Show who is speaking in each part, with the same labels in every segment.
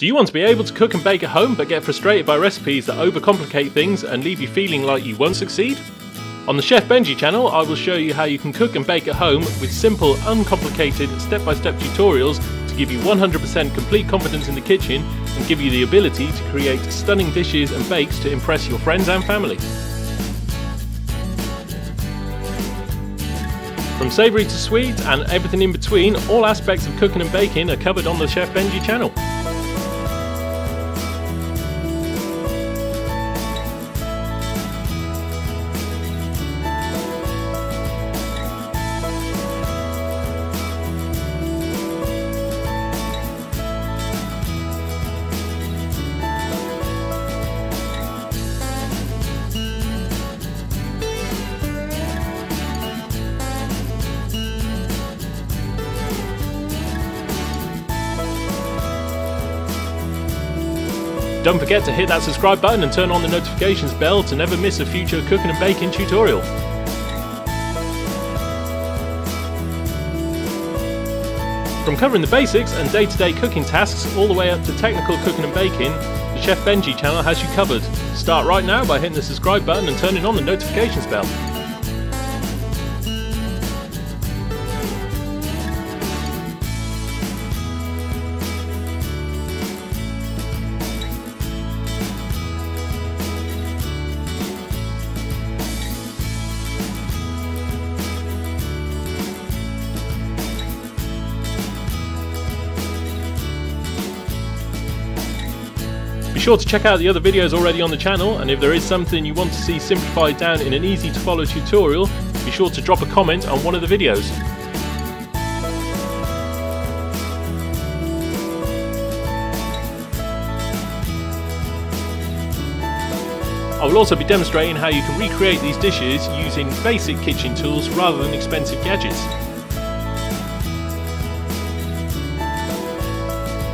Speaker 1: Do you want to be able to cook and bake at home but get frustrated by recipes that overcomplicate things and leave you feeling like you won't succeed? On the Chef Benji channel, I will show you how you can cook and bake at home with simple, uncomplicated, step-by-step tutorials to give you 100% complete confidence in the kitchen and give you the ability to create stunning dishes and bakes to impress your friends and family. From savoury to sweet and everything in between, all aspects of cooking and baking are covered on the Chef Benji channel. Don't forget to hit that subscribe button and turn on the notifications bell to never miss a future cooking and baking tutorial. From covering the basics and day-to-day -day cooking tasks all the way up to technical cooking and baking, the Chef Benji channel has you covered. Start right now by hitting the subscribe button and turning on the notifications bell. Be sure to check out the other videos already on the channel and if there is something you want to see simplified down in an easy to follow tutorial, be sure to drop a comment on one of the videos. I will also be demonstrating how you can recreate these dishes using basic kitchen tools rather than expensive gadgets.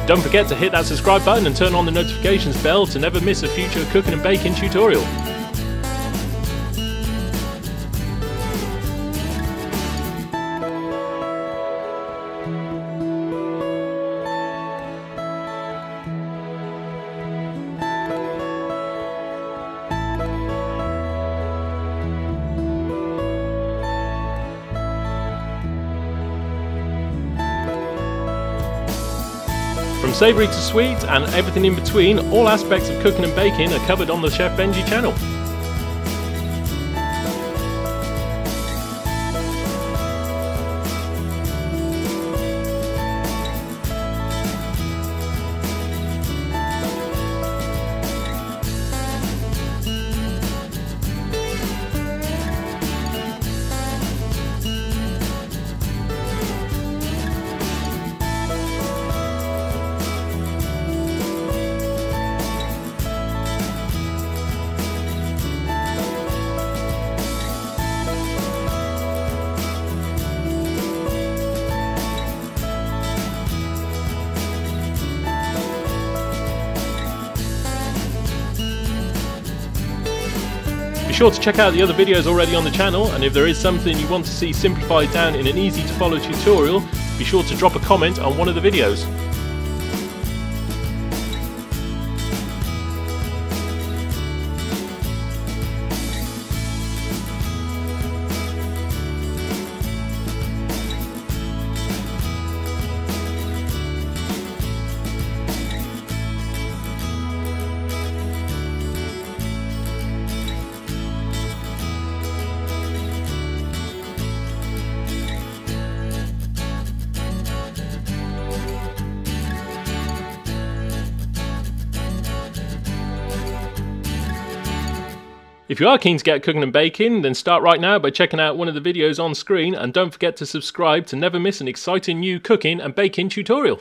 Speaker 1: Don't forget to hit that subscribe button and turn on the notifications bell to never miss a future cooking and baking tutorial. From savoury to sweet and everything in between, all aspects of cooking and baking are covered on the Chef Benji channel. Sure to check out the other videos already on the channel and if there is something you want to see simplified down in an easy to follow tutorial, be sure to drop a comment on one of the videos. If you are keen to get cooking and baking, then start right now by checking out one of the videos on screen and don't forget to subscribe to never miss an exciting new cooking and baking tutorial.